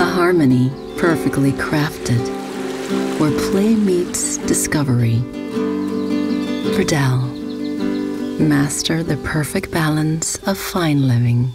A harmony perfectly crafted, where play meets discovery. Verdell, master the perfect balance of fine living.